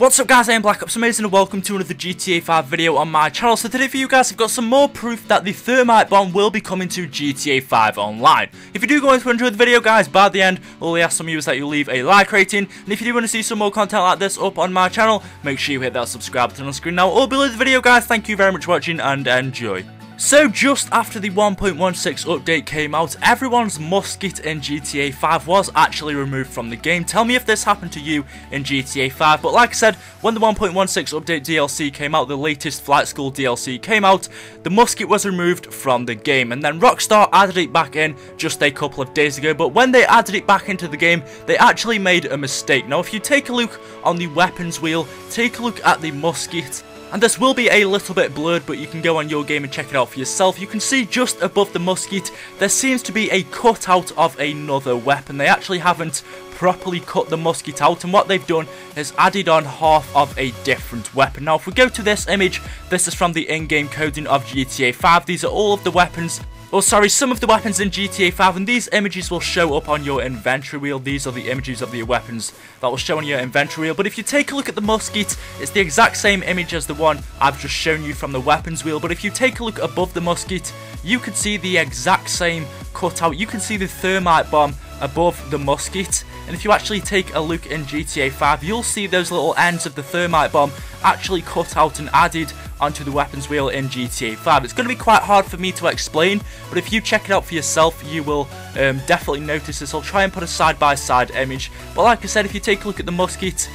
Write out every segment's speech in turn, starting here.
What's up guys, I am Black Ops Amazing and welcome to another GTA 5 video on my channel. So today for you guys I've got some more proof that the thermite bomb will be coming to GTA 5 online. If you do go on to enjoy the video guys, by the end, all I ask from you is that you leave a like rating. And if you do want to see some more content like this up on my channel, make sure you hit that subscribe button on screen now or below the video guys. Thank you very much for watching and enjoy. So just after the 1.16 update came out, everyone's musket in GTA 5 was actually removed from the game. Tell me if this happened to you in GTA 5, but like I said, when the 1.16 update DLC came out, the latest Flight School DLC came out, the musket was removed from the game, and then Rockstar added it back in just a couple of days ago, but when they added it back into the game, they actually made a mistake. Now if you take a look on the weapons wheel, take a look at the musket, and this will be a little bit blurred, but you can go on your game and check it out for yourself. You can see just above the musket, there seems to be a cutout of another weapon. They actually haven't properly cut the musket out and what they've done is added on half of a different weapon. Now if we go to this image, this is from the in-game coding of GTA 5. These are all of the weapons well, sorry, some of the weapons in GTA 5, and these images will show up on your inventory wheel. These are the images of the weapons that will show on your inventory wheel. But if you take a look at the musket, it's the exact same image as the one I've just shown you from the weapons wheel. But if you take a look above the musket, you can see the exact same cutout. You can see the thermite bomb above the musket. And if you actually take a look in GTA 5, you'll see those little ends of the thermite bomb actually cut out and added onto the weapons wheel in GTA 5. It's going to be quite hard for me to explain, but if you check it out for yourself, you will um, definitely notice this. I'll try and put a side-by-side -side image, but like I said, if you take a look at the musket,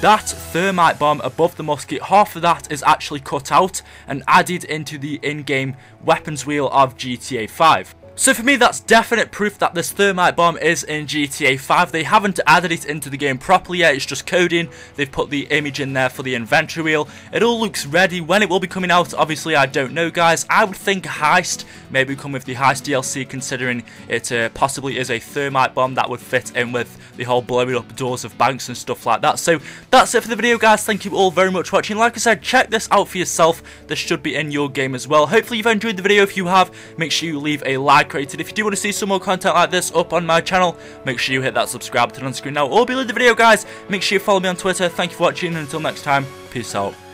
that thermite bomb above the musket, half of that is actually cut out and added into the in-game weapons wheel of GTA 5. So for me, that's definite proof that this thermite bomb is in GTA 5. They haven't added it into the game properly yet, it's just coding. They've put the image in there for the inventory wheel. It all looks ready. When it will be coming out, obviously I don't know, guys. I would think Heist maybe come with the Heist DLC, considering it uh, possibly is a thermite bomb that would fit in with the whole blowing up doors of banks and stuff like that. So that's it for the video, guys. Thank you all very much for watching. Like I said, check this out for yourself. This should be in your game as well. Hopefully you've enjoyed the video. If you have, make sure you leave a like rated. If you do want to see some more content like this up on my channel, make sure you hit that subscribe button on screen now or below the video, guys. Make sure you follow me on Twitter. Thank you for watching, and until next time, peace out.